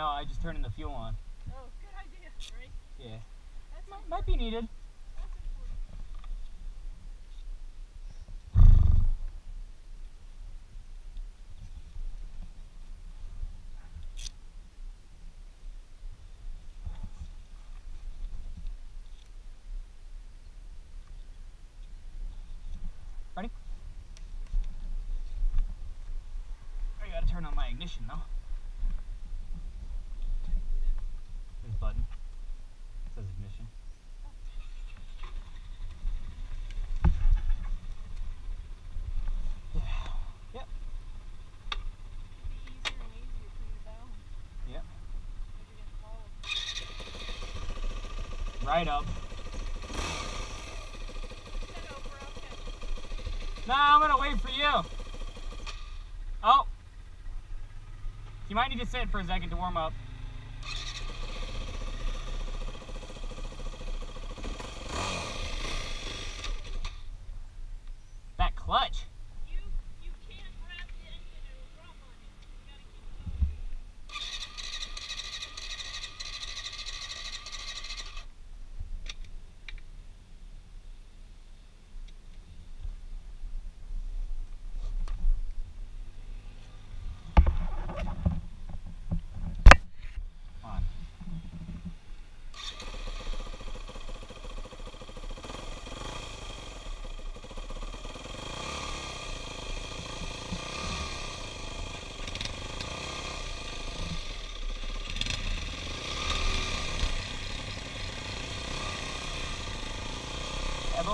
Know, I just turning the fuel on. Oh, good idea, right? Yeah. That's Might, might be needed. Ready? I gotta turn on my ignition though. This button says ignition. Yeah. Yep. Be easier and easier for you to balance Yep. as you're getting taller. Right up. You. I'm gonna wait for you. Oh. You might need to sit for a second to warm up. That clutch. You you can't grab the engine and drop on it. You gotta keep it on. On.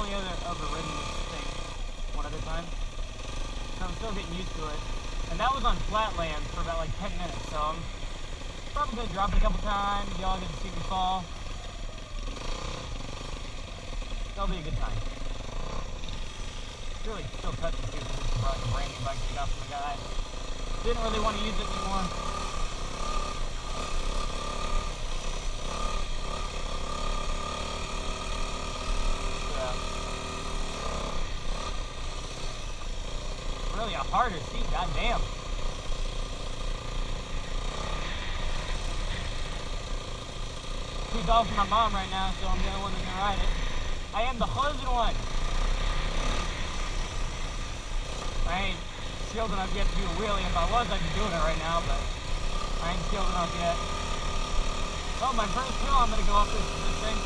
I've only ever, ever ridden this thing one other time, so I'm still getting used to it. And that was on flat land for about like 10 minutes, so I'm probably gonna drop it a couple times. Y'all get to see me fall. That'll be a good time. It's really still touching too, because it's like a brand new bike I got from the guy. Didn't really want to use it anymore. Yeah. Really a harder seat, goddamn. My mom right now, so I'm the only one that's gonna ride it. I am the chosen one. I ain't skilled enough yet to do a wheelie. If I was, I'd be doing it right now, but I ain't skilled enough yet. Oh, my first hill I'm gonna go up this, this thing.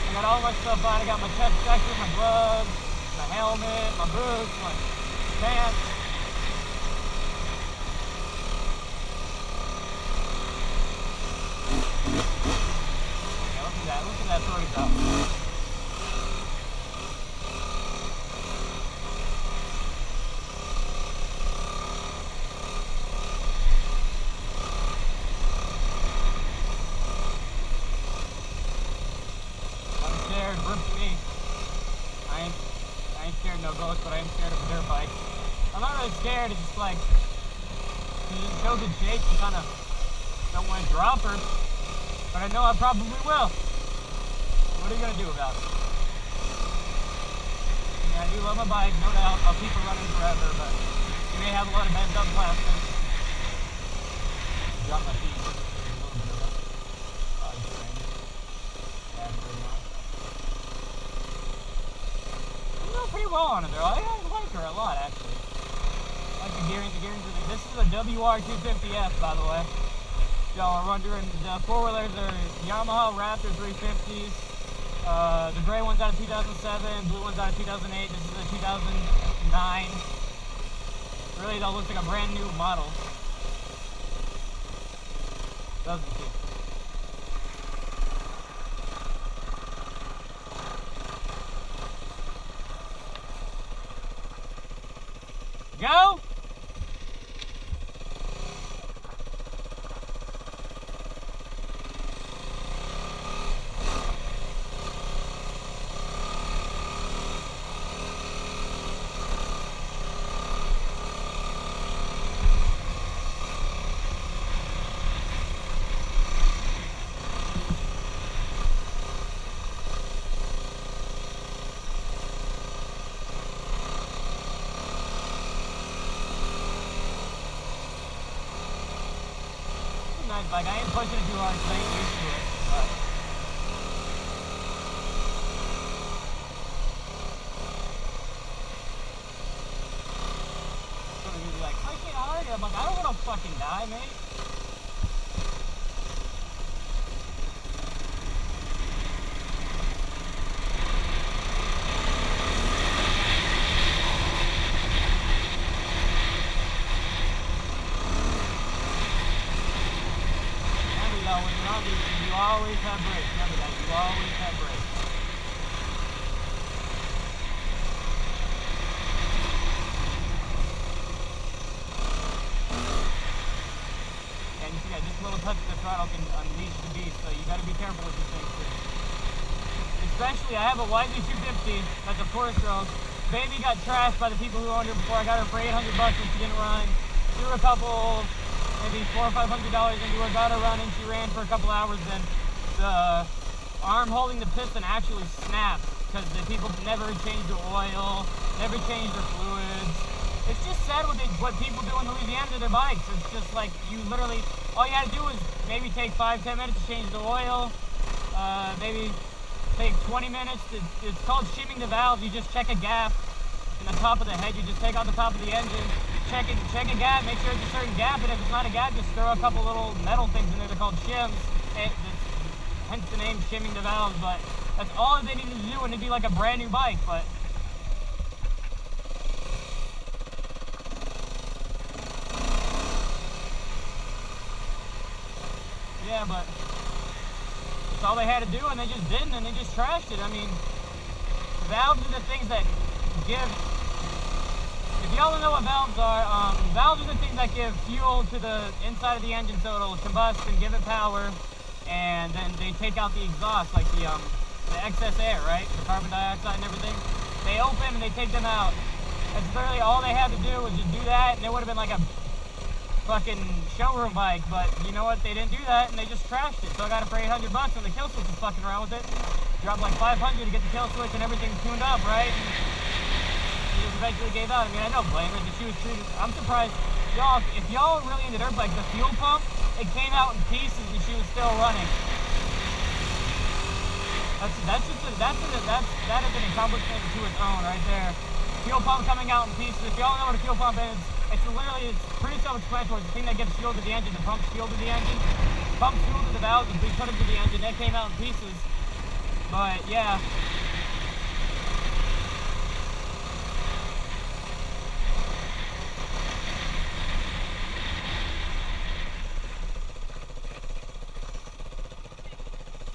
I got all my stuff on. I got my chest protector, my gloves, my helmet, my boots, my pants. Yeah, look at that. I'm scared, rip me. I ain't, I ain't scared no ghost, but I am scared of dirt bike. I'm not really scared, it's just like, you just go good shape and kind of don't want to drop her. But I know I probably will. You going to do about it? Yeah, I do love my bike, no doubt. I'll keep it running forever, but you may have a lot of bent up plastic. Drop my feet. Uh, pretty well on it though. I, I like her a lot actually. I like the gearing, the gearing's really, this is a WR250F by the way. Y'all are wondering, the four wheelers are Yamaha Raptor 350s. Uh, the gray one's out of 2007, blue one's out of 2008. This is a 2009. Really though looks like a brand new model. Doesn't it? Go! Nice bike. I ain't pushing it too hard because I ain't used to it. But So he'd be like, push it harder. I'm like, I don't want to fucking die, mate. Remember though, when you're on these things, you always have brakes. Remember that, you always have brakes. And you see that just a little touch of the throttle can unleash the beast, so you gotta be careful with these things too. Especially, I have a YZ 250, a. Baby got trashed by the people who owned her before. I got her for 800 bucks when she didn't run. Threw a couple, maybe four or five hundred dollars into her, got her running. She ran for a couple hours, then the arm holding the piston actually snapped because the people never changed the oil, never changed their fluids. It's just sad what they, what people do in Louisiana to their bikes. It's just like you literally all you had to do was maybe take five ten minutes to change the oil, uh, maybe take 20 minutes. To, it's called shimming the valve. You just check a gap in the top of the head. You just take out the top of the engine, check it, check a gap, make sure it's a certain gap, and if it's not a gap, just throw a couple little metal things in there. They're called shims. It, hence the name shimming the valves. But that's all they needed to do, and it'd be like a brand new bike. But yeah, but that's all they had to do, and they just didn't, and they just trashed it. I mean, valves are the things that give. If y'all don't know what valves are, um, valves are the things that give fuel to the inside of the engine so it'll combust and give it power, and then they take out the exhaust, like the um, the excess air, right? The carbon dioxide and everything. They open and they take them out. That's literally all they had to do was just do that, and it would have been like a fucking showroom bike, but you know what? They didn't do that, and they just trashed it. So I got it for 800 bucks, and the kill switch was fucking around with it. Dropped like 500 to get the kill switch and everything tuned up, right? She just eventually gave out. I mean, I don't blame her. She was treated. I'm surprised, y'all. If y'all really into dirt bikes, the fuel pump, it came out in pieces, and she was still running. That's that's just a, that's a, that's that is an accomplishment to its own right there. Fuel pump coming out in pieces. If y'all know what a fuel pump is, it's literally it's pretty self-explanatory. It's the thing that gives fuel to the engine, the pumps fuel to the engine, pumps fuel to the valves, and we put it to the engine. That came out in pieces. But yeah.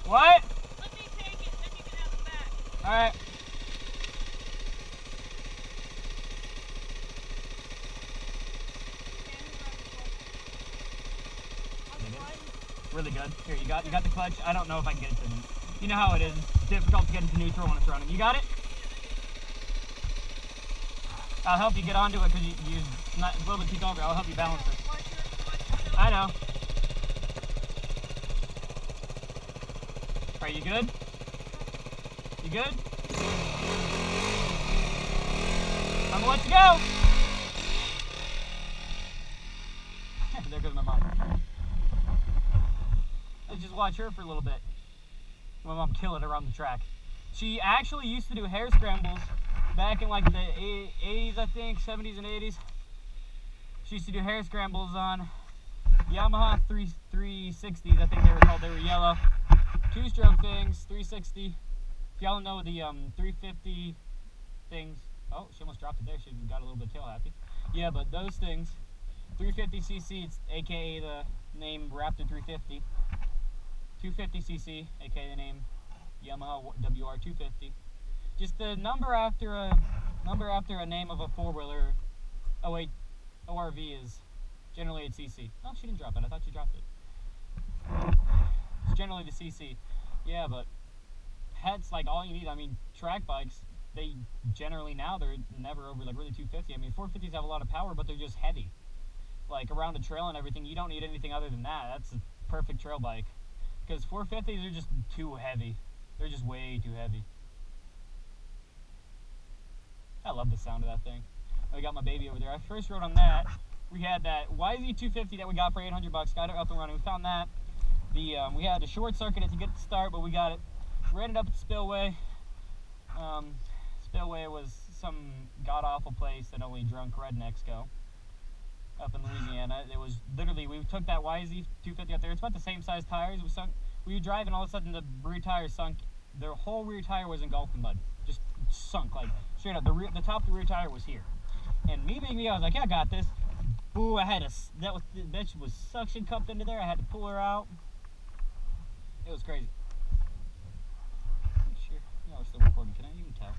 What? Let me take it, then you can have it back. All right. Really good. Here, you got you got the clutch. I don't know if I can get it to. You know how it is. It's difficult to get into neutral when it's running. You got it? I'll help you get onto it because you, you not it's a little bit too over. I'll help you balance it. I know. Are you good? You good? I'm gonna let you go. there goes my mom. Let's just watch her for a little bit. My mom kill it around the track. She actually used to do hare scrambles back in like the 80s, I think, 70s and 80s. She used to do hare scrambles on Yamaha 3 360s, I think they were called. They were yellow. Two stroke things, 360. If y'all know the um, 350 things, oh, she almost dropped it there. She got a little bit tail happy. Yeah, but those things, 350cc, it's aka the name Raptor 350. 250cc, aka the name Yamaha WR250. Just the number after a number after a name of a four wheeler. Oh wait, ORV is generally it's CC. Oh, she didn't drop it. I thought she dropped it. It's generally the CC. Yeah, but heads like all you need. I mean, track bikes. They generally now they're never over like really 250. I mean, 450s have a lot of power, but they're just heavy. Like around a trail and everything, you don't need anything other than that. That's a perfect trail bike. Because 450s are just too heavy. They're just way too heavy. I love the sound of that thing. I got my baby over there. I first rode on that. we had that YZ250 that we got for 800 bucks. Got it up and running. We found that. The um, we had to short circuit it to get it to start, but we got it. Ran it up at the spillway. Um, spillway was some god awful place that only drunk rednecks go. Up in Louisiana, it was literally we took that YZ250 out there. It's about the same size tires. We sunk. We were driving, all of a sudden the rear tire sunk. The whole rear tire was engulfed in mud, just sunk like straight up. The rear, the top of the rear tire was here. And me being me, I was like, yeah, I got this. Boo! I had a That was the bitch was suction cupped into there. I had to pull her out. It was crazy. Still recording. Can I even tell?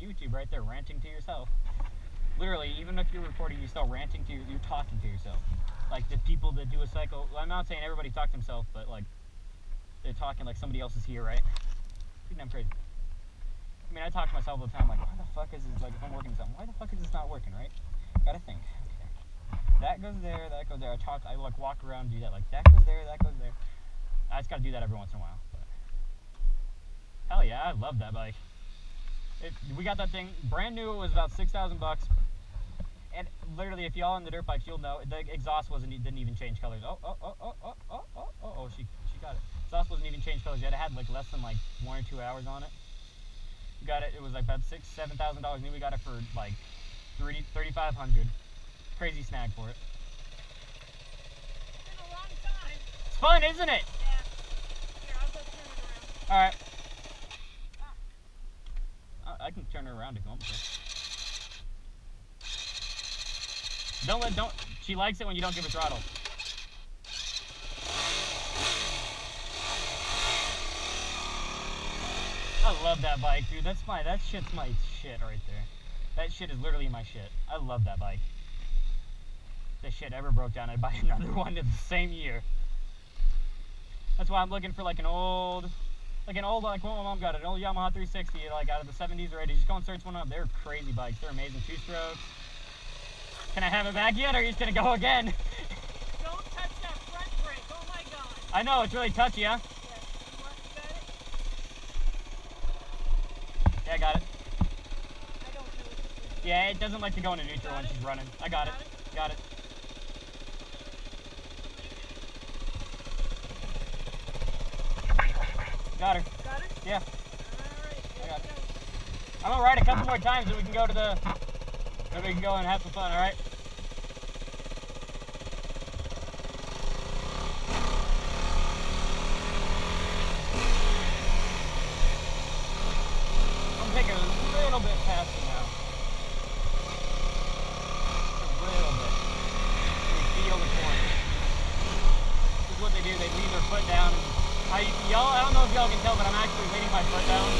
YouTube right there, ranting to yourself. Literally, even if you're recording, you're still ranting to your, you're talking to yourself. Like the people that do a cycle. Well, I'm not saying everybody talk to themselves, but like they're talking like somebody else is here, right? Damn crazy. I mean, I talk to myself all the time, like, why the fuck is this? Like, if I'm working something, why the fuck is this not working, right? Gotta think. Okay. That goes there, that goes there. I talk, I like walk around, do that. Like, that goes there, that goes there. I just gotta do that every once in a while. But hell yeah, I love that bike. It, we got that thing brand new. It was about six thousand bucks. And literally, if y'all on the dirt bikes, you'll know the exhaust wasn't e- didn't even change colors. Oh oh oh oh oh oh oh oh! oh she she got it. Exhaust wasn't even changed colors yet. It had like less than like one or two hours on it. We got it. It was like about six seven thousand dollars new. We got it for like thirty thirty five hundred. Crazy snag for it. Been a long time. It's fun, isn't it? Yeah. Here, I'll go turn it around. All right. I, I can turn her around if you want me to. Don't let don't. She likes it when you don't give her throttle. I love that bike, dude. That's my that shit's my shit right there. That shit is literally my shit. I love that bike. If shit ever broke down, I'd buy another one in the same year. That's why I'm looking for like an old, like an old like what my mom got, an old Yamaha 360, like out of the 70s or 80s. Just go and search one up. They're crazy bikes. They're amazing. Two strokes. Can I have it back yet, or are you just gonna go again? Don't touch that front brake. Oh my god. I know it's really touchy, huh? Yeah. You want you got it? I got it. I don't know what this is. Yeah, it doesn't like to go into neutral Got when it? she's running. I got it. Got Got it. Got her. Got it? Yeah. Alright. I got it. Go. I'm gonna ride a couple more times so we can go to the. Can go and have some fun. All right. I'm taking a little bit faster now. A little bit. Feel the corner. This is what they do. They lean their foot down. I, y'all, I don't know if y'all can tell, but I'm actually leaning my foot down.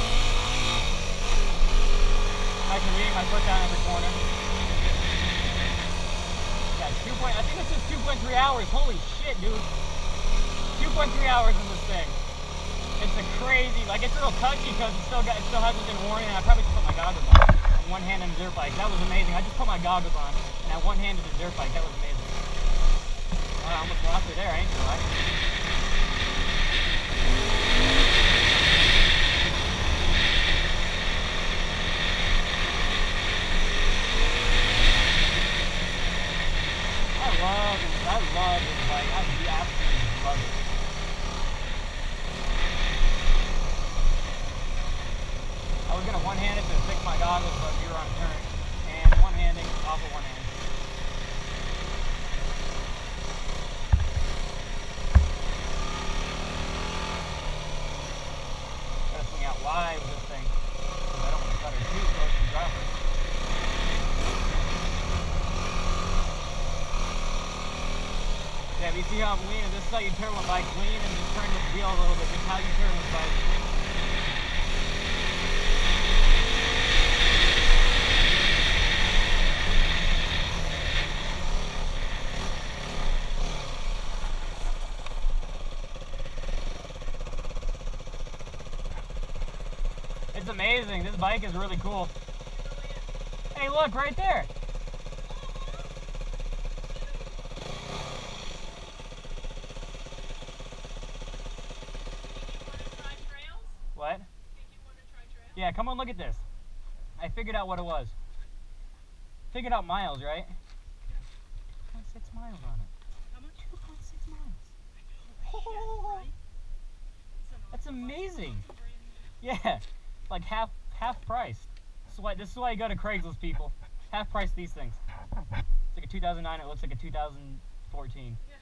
I'm actually leaning my foot down every corner. Point. I think this is 2.3 hours. Holy shit, dude. 2.3 hours in this thing. It's a crazy, like it's a real touchy because it still got, it still hasn't been worn, and I probably just put my goggles on. on One hand on the dirt bike. That was amazing. I just put my goggles on, and I one handed the dirt bike. That was amazing. Oh, I almost lost her there. I ain't gonna lie. I love it. I love bike. I absolutely love it. I was gonna one-hand it to fix my goggles, but we were on a turn. And one-handing, off of one hand. Gotta swing out wide with this thing. 'cause I don't want to cut her too close to drop her. Yeah, but you see how I'm leaning? This is how you turn with bike. Lean and just turn this wheel a little bit. Is how you turn with bike. It's amazing. This bike is really cool. Hey, look right there. Think you want to try trails? What? Think you want to try trails? Yeah, come on, look at this. I figured out what it was. figured out miles, right? 2.6 miles on it. How much? 2.6 miles. Oh, right? That's amazing. It's brand new. Yeah, like half half price. This is why this is why you go to Craigslist, people. Half price these things. It's like a 2009. It looks like a 2014. Yeah.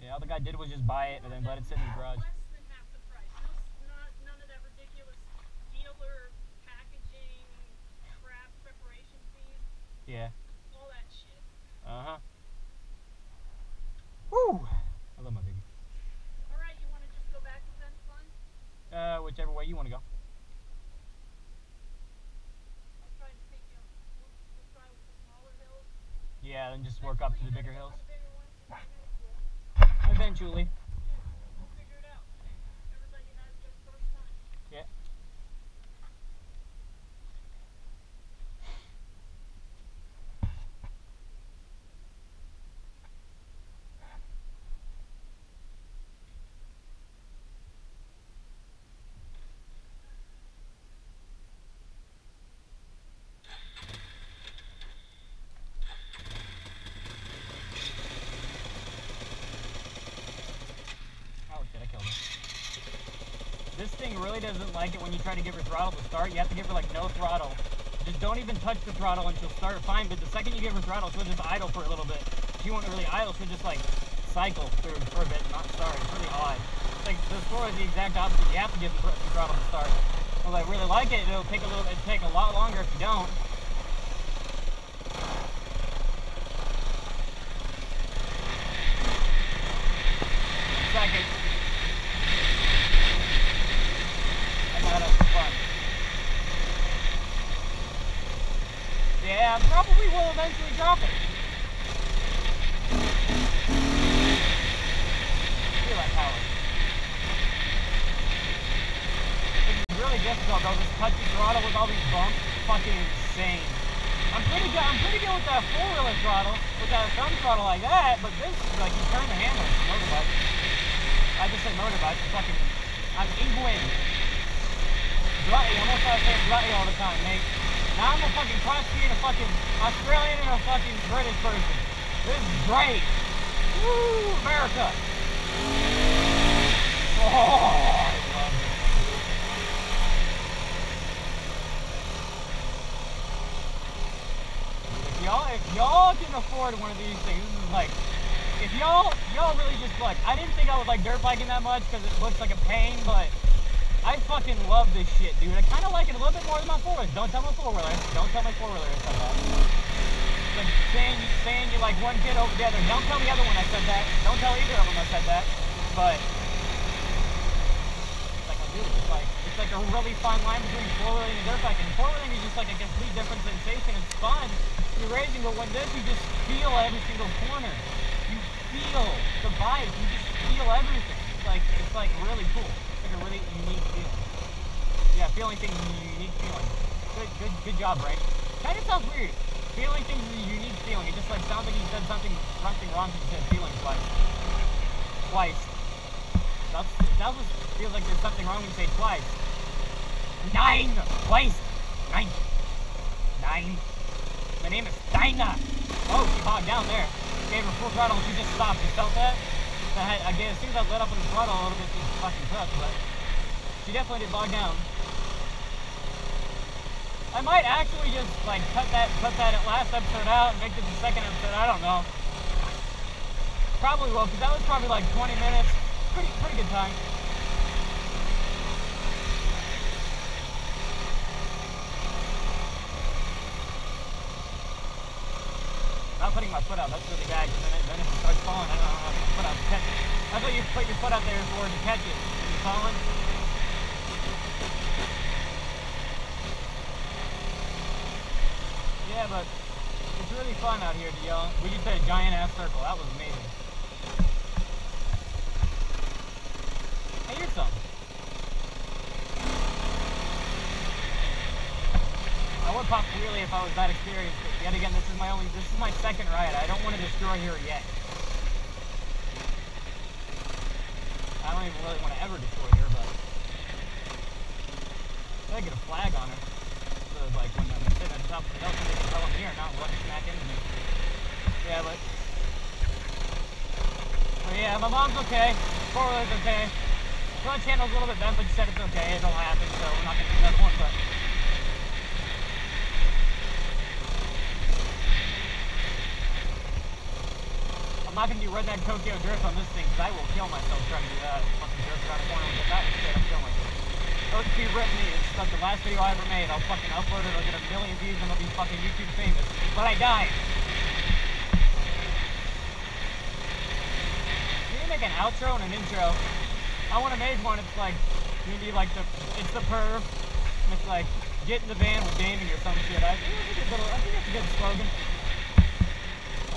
Yeah, all the guy did was just buy it and then let it sit in the garage. Less than half the price. No, s- not, none of that ridiculous dealer packaging, crap, preparation fees, Yeah. all that shit. Uh huh. Woo! I love my baby. All right, you want to just go back to fence line? Uh, whichever way you want to go. I'll try and take you. We'll, we'll try with the smaller hills. Yeah, then just work up to the bigger hills. The bigger ones, and then we'll Eventually. figure it out. Everybody has their first time. Yeah. Oh shit, I killed her. This thing really doesn't like it when you try to give her throttle to start. You have to give her like no throttle. Just don't even touch the throttle and she'll start fine. But the second you give her throttle, she'll just idle for a little bit. She won't really idle. She'll just like cycle through for a bit, not start. It's really odd. Like the score is the exact opposite. You have to give the throttle to start. Well, I really like it. It'll take a little. It'll take a lot longer if you don't. Second. I got us some fun. Yeah, probably will eventually drop it. feel like Howard. This is really difficult though, this touchy throttle with all these bumps. Fucking insane. I'm pretty good I'm pretty good with that four wheeler throttle, with that thumb throttle like that, but this is like you turn the handle, it's a motorbike. I just said motorbike, it's fucking I'm England. Bloody, I almost gotta say bloody all the time, mate. Now I'm a fucking cross between a fucking Australian and a fucking British person. This is great. Woo, America. Oh, I love it. If y'all, can afford one of these things, this is like, if y'all, y'all really just like, I didn't think I would like dirt biking that much because it looks like a pain, but I fucking love this shit, dude. I kind of like it a little bit more than my four wheelers. Don't tell my four wheeler. Don't tell my four wheeler I said that. It's like saying, saying you like one kid over the other. Don't tell the other one I said that. Don't tell either of them I said that. But it's like it's like a really fine line between four wheeling and dirt biking. Four wheeling is just like a complete different sensation. It's fun. You're racing, but when this, you just feel every single corner. You feel the vibe. You just feel everything. It's like it's like really cool. It's like a really unique feeling. Yeah, feeling things is a unique feeling. Good, good, good job, Ray. Kind of sounds weird. Feeling things is a unique feeling. It just like sounds like you said something something wrong because you said feeling twice. Twice. That's that was feels like there's something wrong when you say twice. Nine twice. Nine. Nine. My name is Dinah. Oh, she bogged down there. Gave her full throttle and she just stopped. You felt that? I had, again, as soon as I let up on the throttle a little bit, she fucking took, but she definitely did bog down. I might actually just like cut that cut that last episode out and make this the second episode. I don't know. Probably will, because that was probably like 20 minutes. Pretty pretty good time. Not putting my foot out, that's really bad, then it, then it starts falling, I don't know how to put out to catch it. That's what you put your foot out there for, to catch it. When you're falling. Yeah, but it's really fun out here to yell. We just did a giant ass circle. That was amazing. Hey, here's something. I would if I was that experienced, but yet again, this is my only, this is my second ride. I don't want to destroy her yet. I don't even really want to ever destroy her, but I get a flag on her. Is like when I'm sitting the top of the hill, somebody can tell I'm here, not run smack into me. Yeah, but. But yeah, my mom's okay. Four wheeler's okay. Front channel's a little bit bent, but she said it's okay. It don't happen, so we're not gonna do another one. But not gonna do redneck Tokyo drift on this thing because I will kill myself trying to do that. Fucking drift around a corner get that shit. I'm killing myself. OTP me. It's like the last video I ever made. I'll fucking upload it. I'll get a million views and I'll be fucking YouTube famous. But I died. You need to make an outro and an intro. I want to make one. It's like maybe like the it's the perv. And it's like get in the van with gaming or some shit. I think that's a good little, I think that's a good slogan.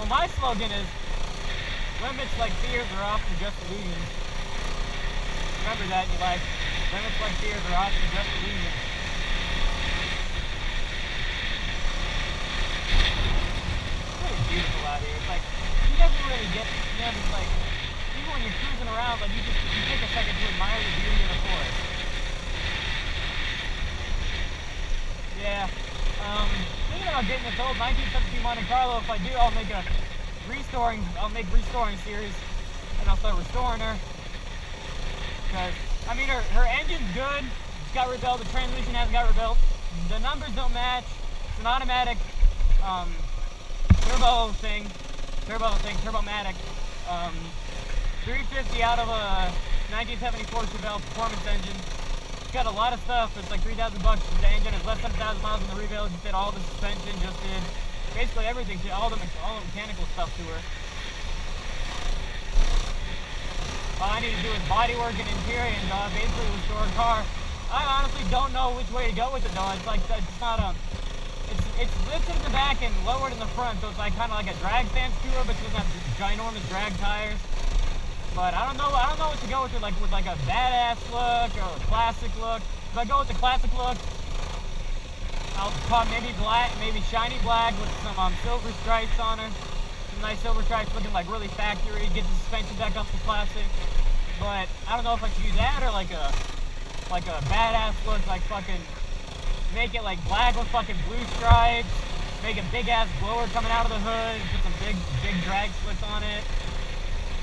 Well, my slogan is limits like fears are often just illusions. Remember that in your life. Limits like fears are often just illusions. It's really beautiful out here. It's like you never really get, you know, it's like even when you're cruising around, like you just you take a second to admire the beauty of the forest. Yeah. Um, thinking about getting this old 1917 Monte Carlo. If I do, I'll make a restoring. I'll make restoring series, and I'll start restoring her. Because I mean, her her engine's good. It's got rebuilt. The transmission hasn't got rebuilt. The numbers don't match. It's an automatic um, turbo thing, turbo thing, turbomatic. Um, 350 out of a 1974 Chevelle performance engine. It's got a lot of stuff. It's like 3,000 bucks. for The engine is less than 1,000 miles on the rebuild. Just did all the suspension. Just did basically everything. All the all the mechanical stuff to her. All I need to do is body work and interior and uh, basically restore a car. I honestly don't know which way to go with it though. It's like it's not a it's it's lifted in the back and lowered in the front, so it's like kind of like a drag stance to her, but she doesn't have ginormous drag tires. But I don't know. I don't know what to go with it. Like with like a badass look or a classic look. If I go with the classic look, I'll put maybe black, maybe shiny black with some um, silver stripes on her. Some nice silver stripes, looking like really factory. Get the suspension back up to classic. But I don't know if I should do that or like a like a badass look, like fucking make it like black with fucking blue stripes. Make a big ass blower coming out of the hood. Put some big big drag splits on it.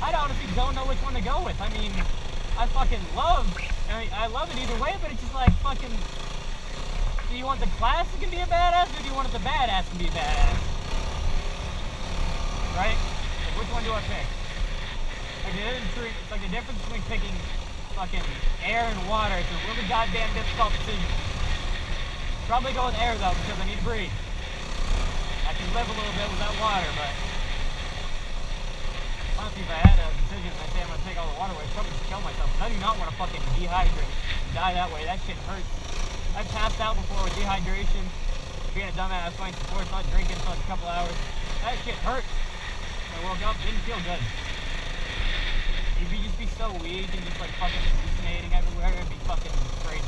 I honestly don't know which one to go with. I mean, I fucking love, I, mean, I love it either way, but it's just like fucking. Do you want the classic to be a badass, or do you want the badass to be a badass? Right? Like, which one do I pick? Like, the difference it's like the difference between picking fucking air and water. It's a really goddamn difficult decision. Probably go with air though, because I need to breathe. I can live a little bit without water, but honestly, if I had a decision, I'd say I'm gonna take all the water away. I'd probably just kill myself. I do not want to fucking dehydrate and die that way. That shit hurts. I've passed out before with dehydration. Being a dumbass, to sports, not drinking for like a couple hours. That shit hurts. I woke up, didn't feel good. If you just be so weak and just like fucking hallucinating everywhere, it'd be fucking crazy.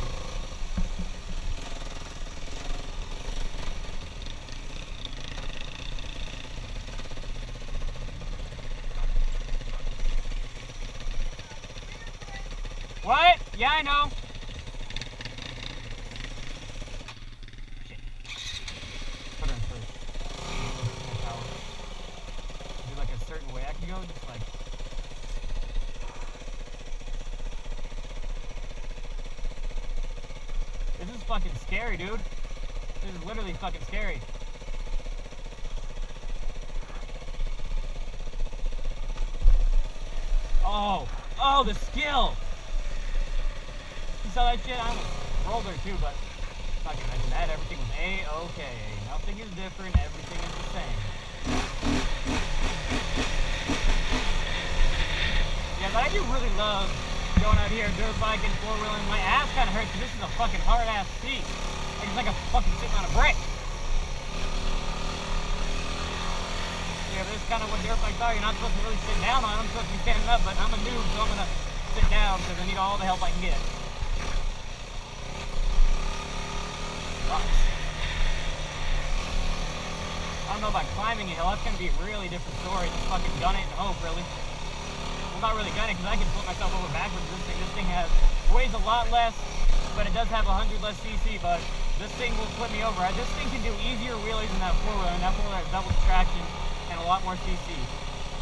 What? Yeah, I know. Shit. Put her in first. Is there like a certain way I can go? Just like. This is fucking scary, dude. This is literally fucking scary. Oh, oh, the skill. You saw that shit? I almost rolled her too, but not gonna mention that. Everything was a-okay. Nothing is different. Everything is the same. Yeah, but I do really love going here dirt biking, four wheeling. My ass kind of hurts this is a fucking hard ass seat. Like it's like a fucking sitting on a brick. Yeah, this is kind of what dirt bikes are. You're not supposed to really sit down on them. You're supposed to be standing up, but I'm a noob, so I'm gonna sit down because I need all the help I can get. I don't know about climbing a hill. That's gonna be a really different story. Just fucking gun it and hope, really. I'm not really gunning because I can flip myself over backwards. This thing, this thing has weighs a lot less, but it does have 100 less CC. But this thing will flip me over. I this thing can do easier wheelies than that four wheeler, and that four wheeler has double traction and a lot more CC.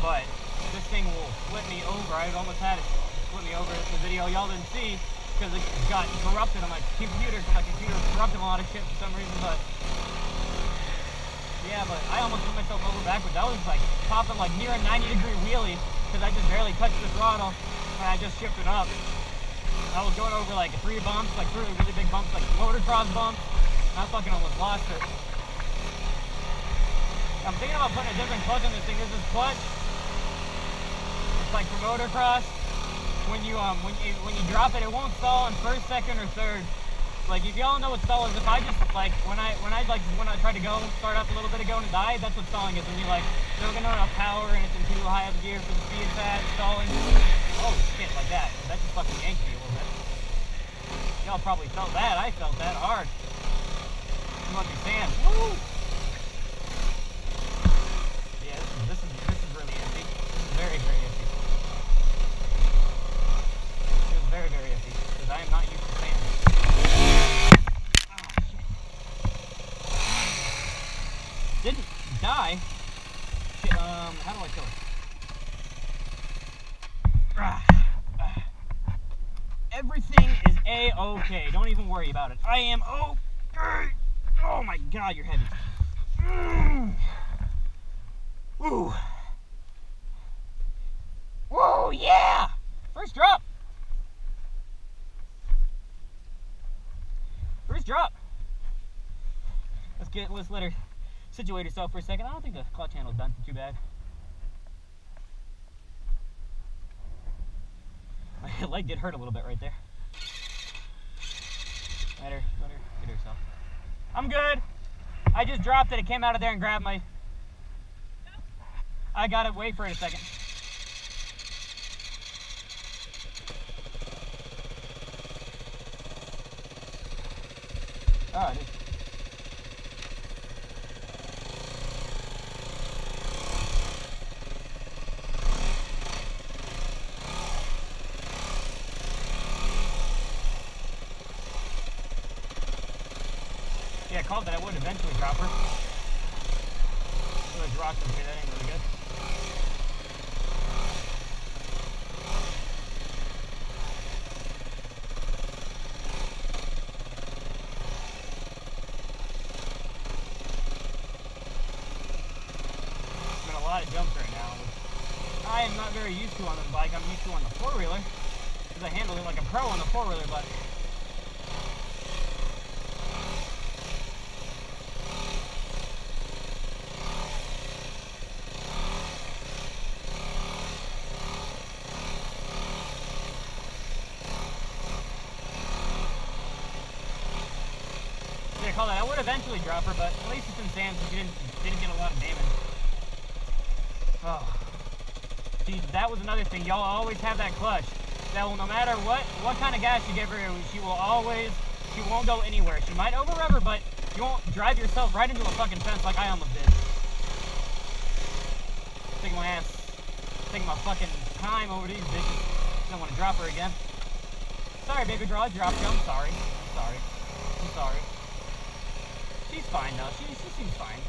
But this thing will flip me over. I almost had it flip me over in the video. Y'all didn't see because it got corrupted on my computer. My computer corrupted a lot of shit for some reason, but yeah, but I almost put myself over backwards. I was like popping like near a 90 degree wheelie because I just barely touched the throttle and I just shifted up. I was going over like three bumps, like three really big bumps, like motocross bumps. I fucking almost lost it. I'm thinking about putting a different clutch on this thing. This is clutch. It's like for motocross. When you um when you when you drop it, it won't stall on first, second, or third. Like if y'all know what stall is, if I just like when I when I like when I try to go start up a little bit ago and die, that's what stalling is. When you like don't get enough power and it's in too high of gear for the speed fast stalling. Oh shit, like that. That just fucking yanked me a little bit. Y'all probably felt that. I felt that hard. You sand. Woo! Yeah, this is this is this is really iffy. This is very very iffy. It was very very iffy because I am not used to sand. Ah, shit. Didn't die. Shit, um, how do I kill it? Ah, ah. Everything is a-okay. Don't even worry about it. I am okay. Oh my god, you're heavy. Mm. Woo. Whoa, yeah! First drop. First drop. Let's get let's let her situate herself for a second. I don't think the clutch handle's done too bad. My leg did hurt a little bit right there. Get. I'm good. I just dropped it. It came out of there and grabbed my. I got it. Wait for it a second. Oh, it is. Yeah, I called that I would eventually drop her. Those rocks in here, that ain't really good. Been a lot of jumps right now, I am not very used to on this bike. I'm used to on the four wheeler because I handle it like a pro on the four wheeler, but. I would eventually drop her, but at least it's in sand, so she didn't didn't get a lot of. Oh, see, that was another thing. Y'all always have that clutch. That will, no matter what what kind of gas you give her, she will always she won't go anywhere. She might over rev her, but you won't drive yourself right into a fucking fence like I almost did. Taking my ass, taking my fucking time over these bitches. Don't want to drop her again. Sorry, baby girl, I dropped you. I'm sorry. I'm sorry. I'm sorry. She's fine though. She, she seems fine.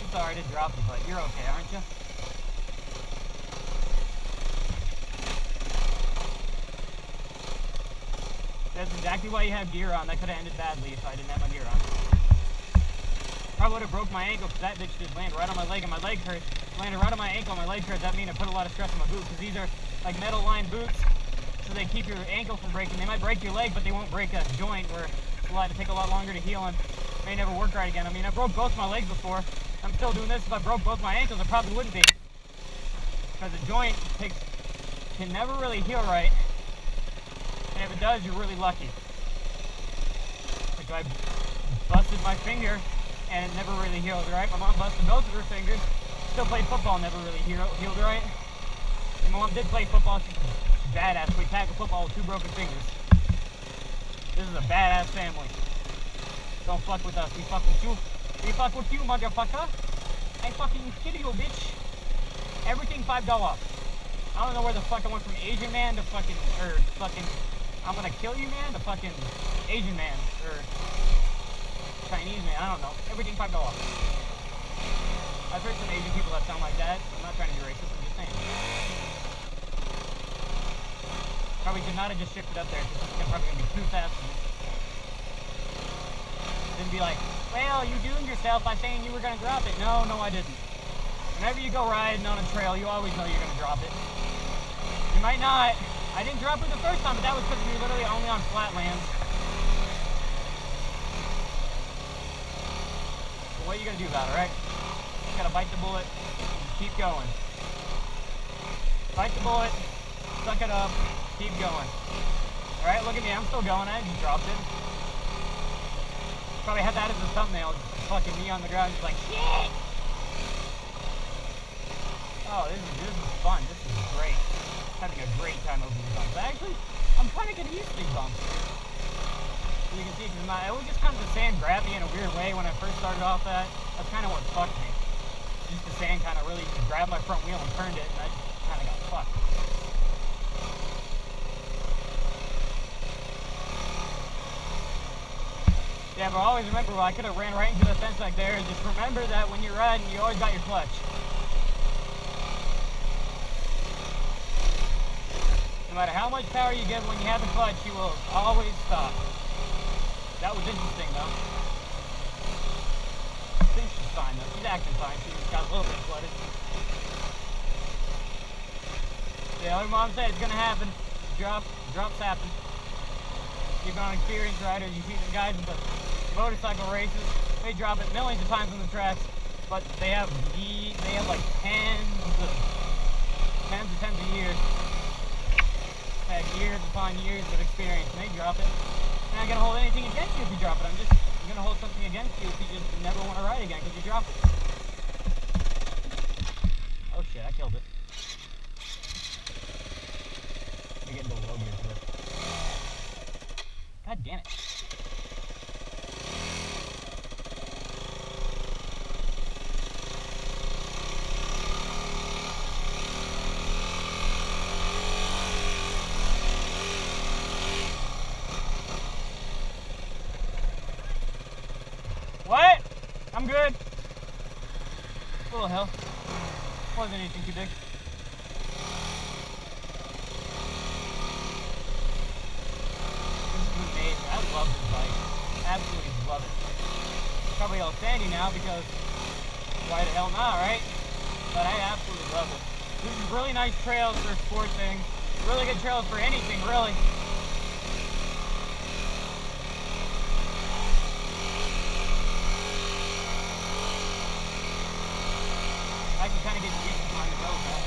I'm sorry to drop you, but you're okay, aren't you? Exactly why you have gear on. That could have ended badly if I didn't have my gear on. Probably would have broke my ankle because that bitch just landed right on my leg and my leg hurt. Landed right on my ankle and my leg hurt. That means I put a lot of stress on my boot because these are like metal lined boots. So they keep your ankle from breaking. They might break your leg, but they won't break a joint where it's allowed to take a lot longer to heal and may never work right again. I mean, I broke both my legs before. I'm still doing this. If I broke both my ankles, I probably wouldn't be. Because a joint takes can never really heal right. Does, you're really lucky. Like I busted my finger and it never really healed right. My mom busted both of her fingers. Still played football, never really healed, right. And my mom did play football. She's badass. We tackle football with two broken fingers. This is a badass family. Don't fuck with us. We fuck with you. We fuck with you, motherfucker. I fucking kill you, bitch. Everything five dollar. I don't know where the fuck I went from Asian man to fucking or fucking I'm gonna kill you man to fucking Asian man or Chinese man, I don't know. Everything five dollars. I've heard some Asian people that sound like that. I'm not trying to be racist. I'm just saying. Probably should not have just shifted up there because it's probably gonna be too fast. Then be like, well, you doomed yourself by saying you were gonna drop it. No, no, I didn't. Whenever you go riding on a trail, you always know you're gonna drop it. You might not. I didn't drop it the first time, but that was because we were literally only on flat land. What are you gonna do about it, right? You gotta bite the bullet, keep going. Bite the bullet, suck it up, keep going. Alright, look at me, I'm still going, I just dropped it. Probably had that as a thumbnail, just fucking me on the ground, just like, shit! Oh, this is, this is fun, this is great. Having a great time over these bumps. Actually, I'm kind of getting used to these bumps. So you can see, my, it was just kind of the sand grabbed me in a weird way when I first started off that. That's kind of what fucked me. Just the sand kind of really grabbed my front wheel and turned it, and I kind of got fucked. Yeah, but always remember, well, I could have ran right into the fence back there. And just remember that when you're riding, you always got your clutch. No matter how much power you give when you have the clutch, you will always stop. That was interesting, though. She's fine, though. She's acting fine. She just got a little bit flooded. Yeah, like mom said, it's gonna happen. Drop, drops happen. You've been on experienced riders, you see the guys in the motorcycle races, they drop it millions of times on the tracks, but they have ye- they have like tens of tens of tens of years, heck, years upon years of experience, they drop it. I'm not gonna hold anything against you if you drop it. I'm just gonna hold something against you if you just never want to ride again because you dropped it. Oh shit, I killed it. Let me get into low gear for this. God damn it. What? I'm good. A little hill. Wasn't anything too big. This is amazing. I love this bike. Love it. Probably all sandy now because why the hell not, right? But I absolutely love it. This is really nice trails for sport. Really good trails for anything, really. I can kind of get used to on the road now.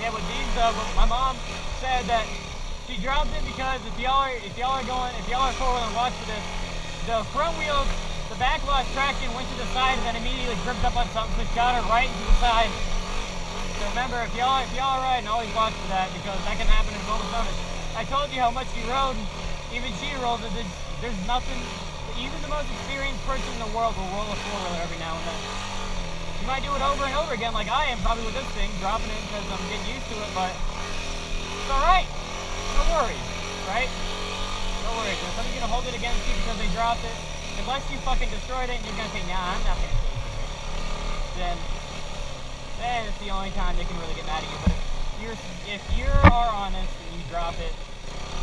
Yeah, with these though, but my mom said that she dropped it because if y'all are if y'all are going if y'all are four wheeling watch for this, the front wheels, the back lost traction went to the side and then immediately gripped up on something, so she got her right into the side. So remember, if y'all if y'all are riding, always watch for that because that can happen in moment's notice. I told you how much you rode, even she rolls it. There's, there's nothing. Even the most experienced person in the world will roll a four wheeler every now and then. You might do it over and over again, like I am probably with this thing, dropping it because I'm getting used to it, but it's all right. No worries, right? No worries. If somebody's gonna hold it against you because they dropped it, unless you fucking destroyed it and you're gonna say, nah, I'm not gonna it, then then it's the only time they can really get mad at you. But if you're if you are honest and you drop it,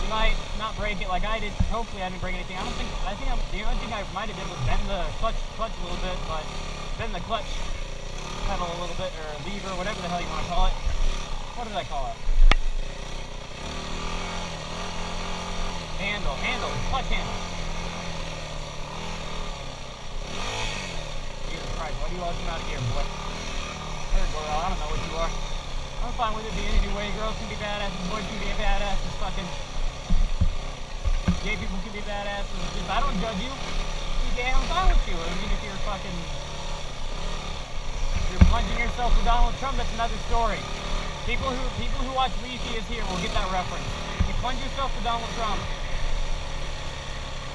you might not break it like I did. Hopefully, I didn't break anything. I don't think. I think I'm, the only thing I might have did was bend the clutch clutch a little bit, but bend the clutch pedal a little bit or lever, whatever the hell you want to call it. What did I call it? Handle, handle, clutch handle. Jesus Christ, why do you always come out of gear, boy? Or girl, I don't know what you are. I'm fine with it being any way. Girls can be badasses, boys can be badasses, fucking gay people can be badasses. Just, I don't judge you. You gay, I'm fine with you. I mean, if you're fucking, if you're plunging yourself for Donald Trump, that's another story. People who people who watch Leafy is here will get that reference. If you plunge yourself for Donald Trump,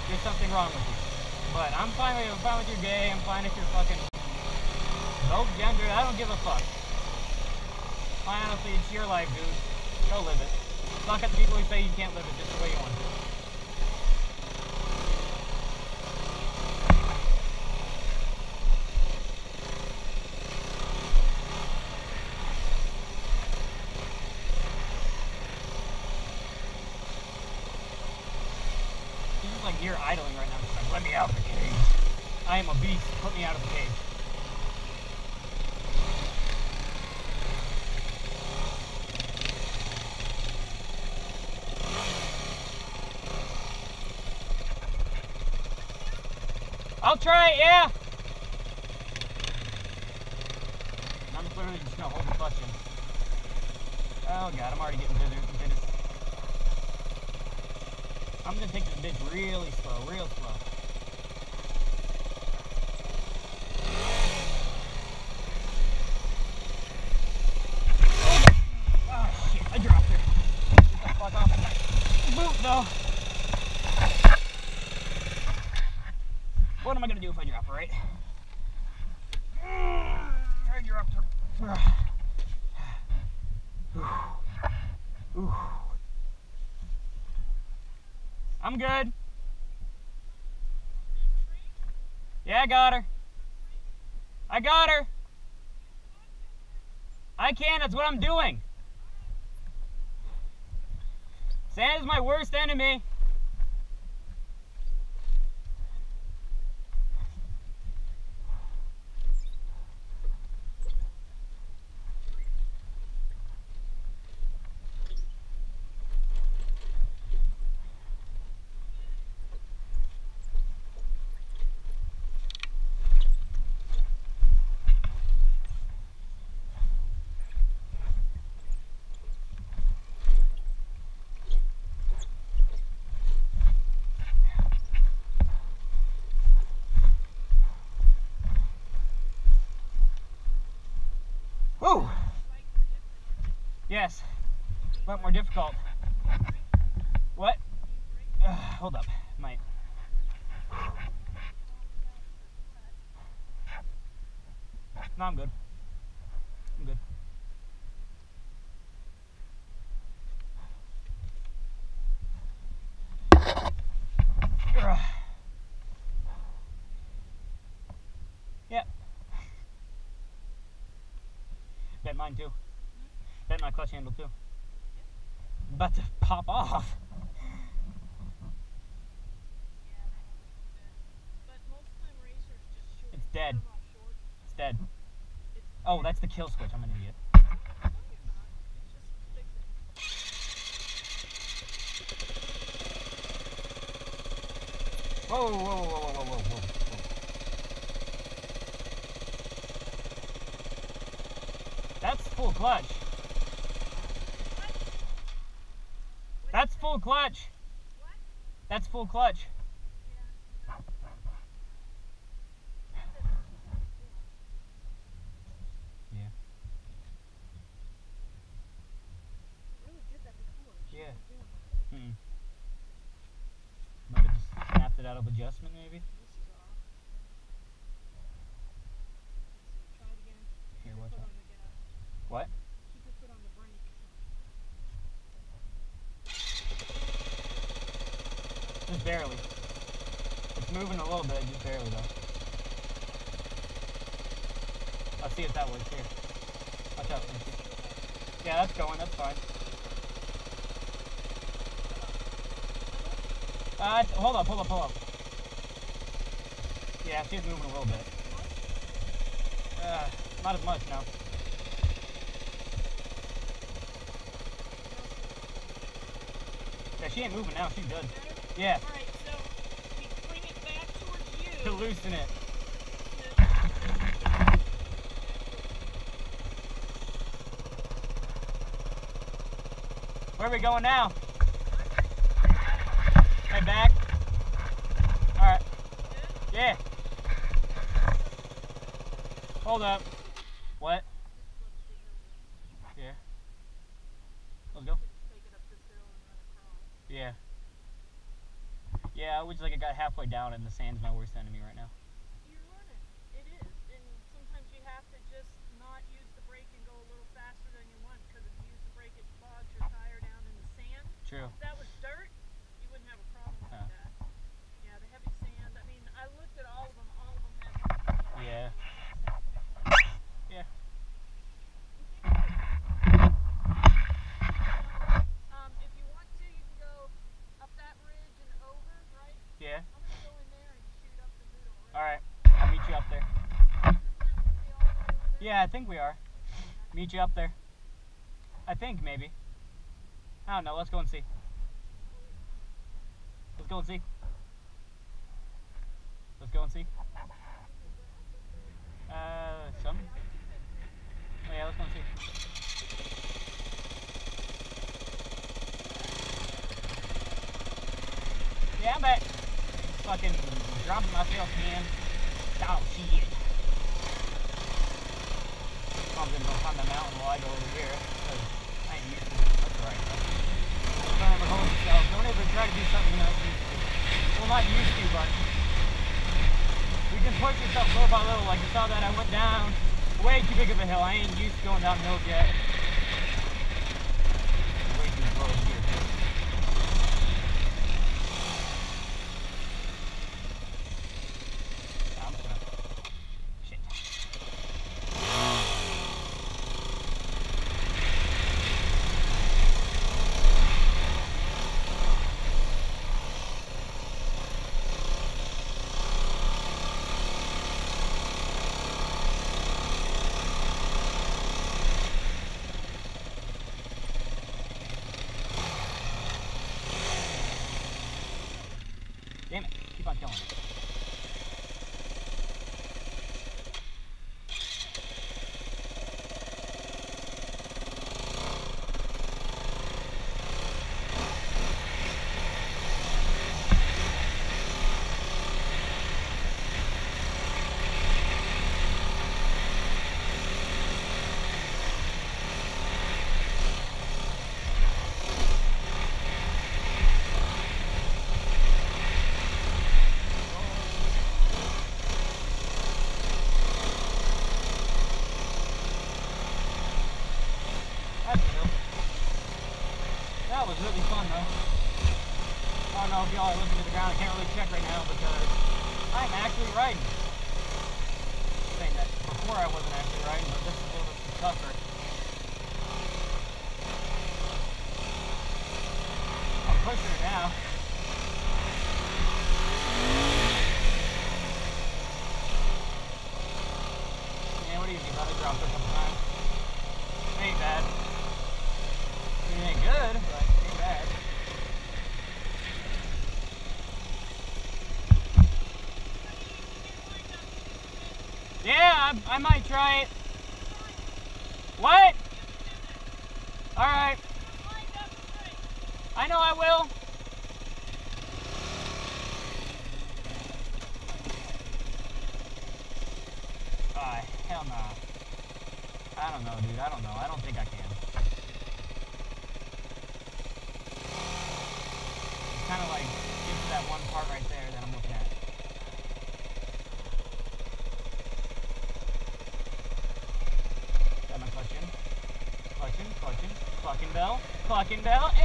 there's something wrong with you. But I'm fine with I'm fine with you're gay. I'm fine if you're fucking both gender. I don't give a fuck. honestly, it's your life, dude. Go live it. Fuck at the people who say you can't live it just the way you want to. It's just like you're idling right now. Just like, let me out of the cage. I am a beast. Put me out of the cage. I'll try it, yeah. I'm literally just gonna hold the clutch in. Oh god, I'm already getting dizzy. I'm gonna take this bitch really slow, real slow. Oh shit, I dropped her. Get the fuck off my boot though. What am I gonna do if I drop right? Mm, I dropped her. I'm good. Yeah, I got her. I got her. I can, that's what I'm doing. Santa's my worst enemy. Woo! Yes. But more difficult. What? Uh, hold up. Might. No, I'm good. I'm good. Yep. Bent mine too. Bent my clutch handle too. About to pop off. It's dead. It's dead. Oh, that's the kill switch. I'm an idiot. Whoa, whoa, whoa, whoa, whoa, whoa, whoa. That's full clutch. That's full clutch. What? That's full clutch. Yeah. Really did that before. She Yeah. wasn't doing that. Mm. Might have just snapped it out of adjustment, maybe. This is off. Let's see. Try it again. Here, Keep your watch foot out. on the gas. What? Keep your foot on the brake. Just barely. It's moving a little bit, just barely though. I'll see if that works here. Watch out. Nancy. Yeah, that's going, that's fine. Uh, hold up, hold up, hold up. Yeah, she's moving a little bit. Uh, not as much now. Yeah, she ain't moving now, she's good. Yeah, Alright, so we bring it back towards you. to loosen it. Where are we going now? Head back. Alright. Yeah. Hold up. What? Yeah. Let's go. Take it up this hill and run across. Yeah. Yeah, I was like I got halfway down and the sand's my worst enemy right Yeah, I think we are. Meet you up there. I think, maybe. I don't know. Let's go and see. Let's go and see. I'm not used to, but you can push yourself little by little. Like you saw that I went down way too big of a hill. I ain't used to going down hills yet. I wasn't actually riding, but this is a little bit tougher. I'm pushing it now. about.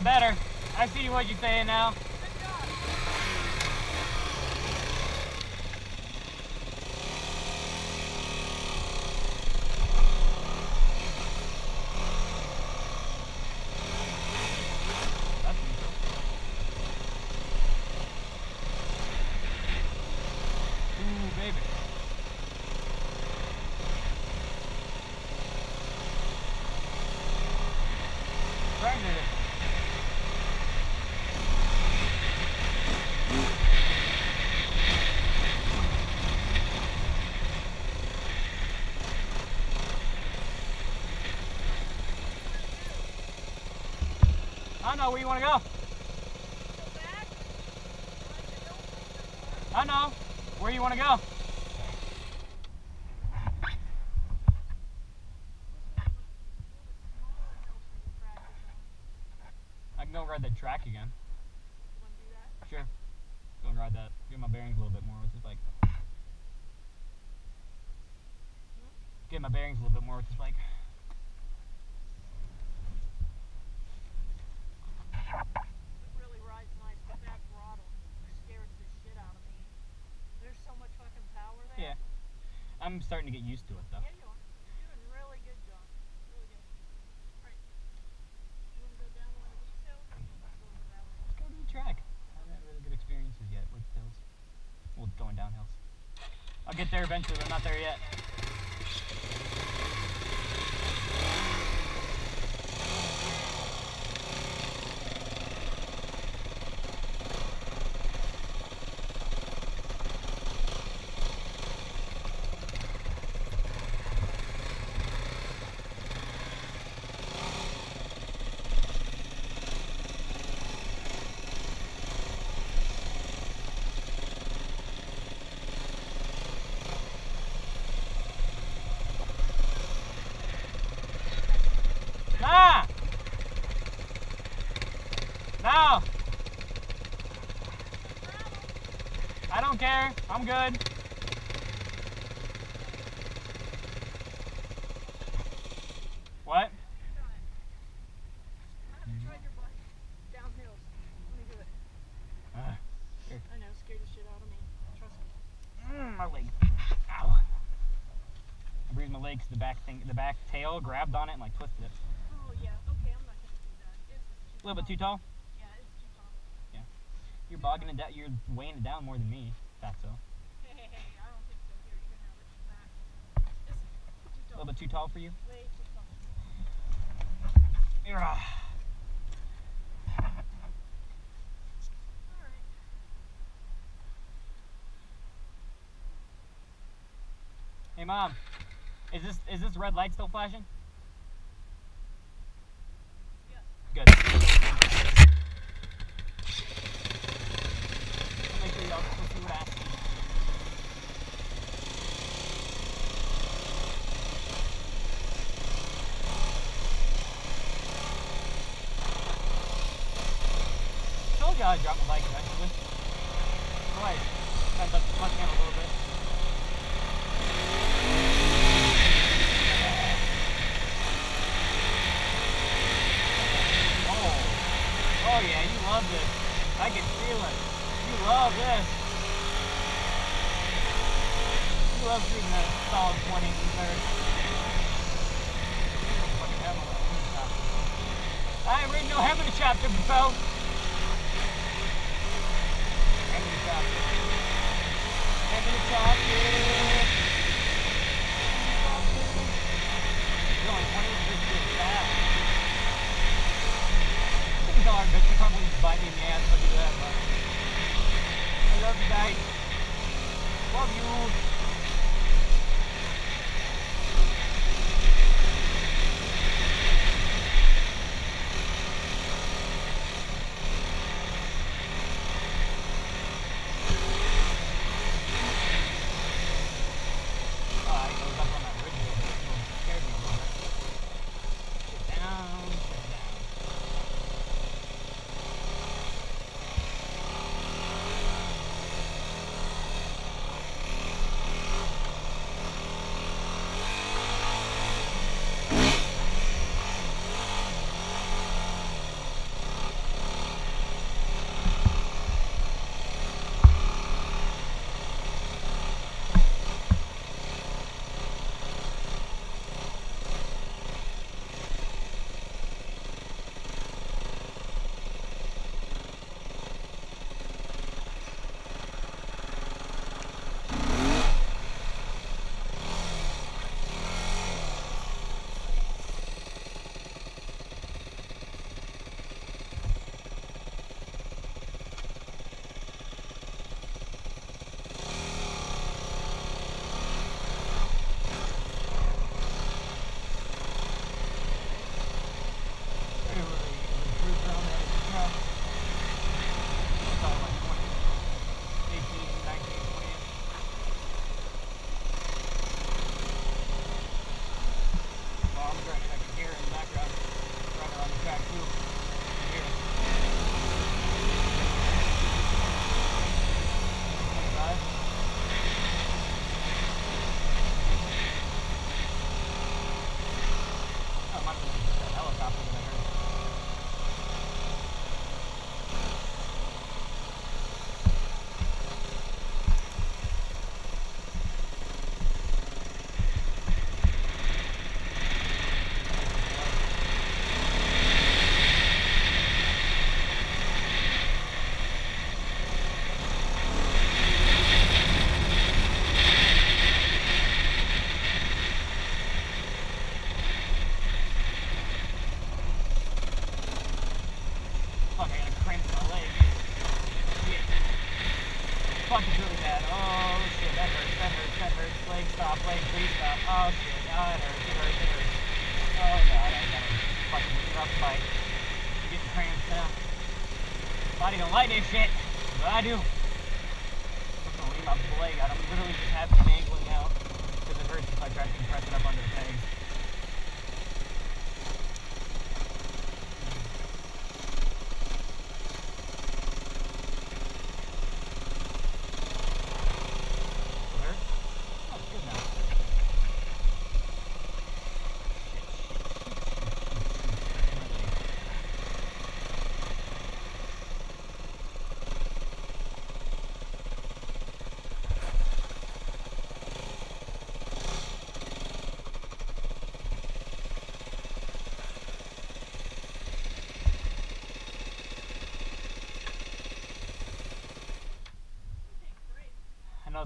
better. I see what you're saying now. Know where you want to go. Go. I know. Where you want to go? I can go ride that track again. Sure. Go and ride that. Get my bearings a little bit more with this bike. Get my bearings a little bit more with this bike. It really rides nice, but that throttle scares the shit out of me. There's so much fucking power there. Yeah. I'm starting to get used to it though. Yeah, you are. You're doing really good, John. Really good. Alright. You wanna go down one of these hills or you wanna go over that one? Let's go to the track. I haven't had really good experiences yet with hills. Well, going down hills. I'll get there eventually, but I'm not there yet. Nah! No! I don't care. I'm good. What? I haven't tried your bike down hills. Let me do it. Uh, I know, scared the shit out of me. Trust me. mm, my leg. Ow. I my leg 'cause the back thing, the back tail grabbed on it and like twisted it. Oh yeah, okay, I'm not gonna do that. It's A little bit too tall. Yeah, it's too tall. You're bogging it down. You're weighing it down more than me, fatso. Hey, hey, hey, I don't think so. Here, you can have it back. This is too tall. little bit too tall for you. Way too tall. Ah. Hey, mom. Is this is this red light still flashing? Yes. Good. I'll make sure y'all can see what I see. Told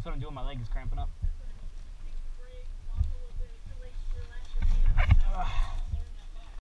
Know that's what I'm doing. My leg is cramping up.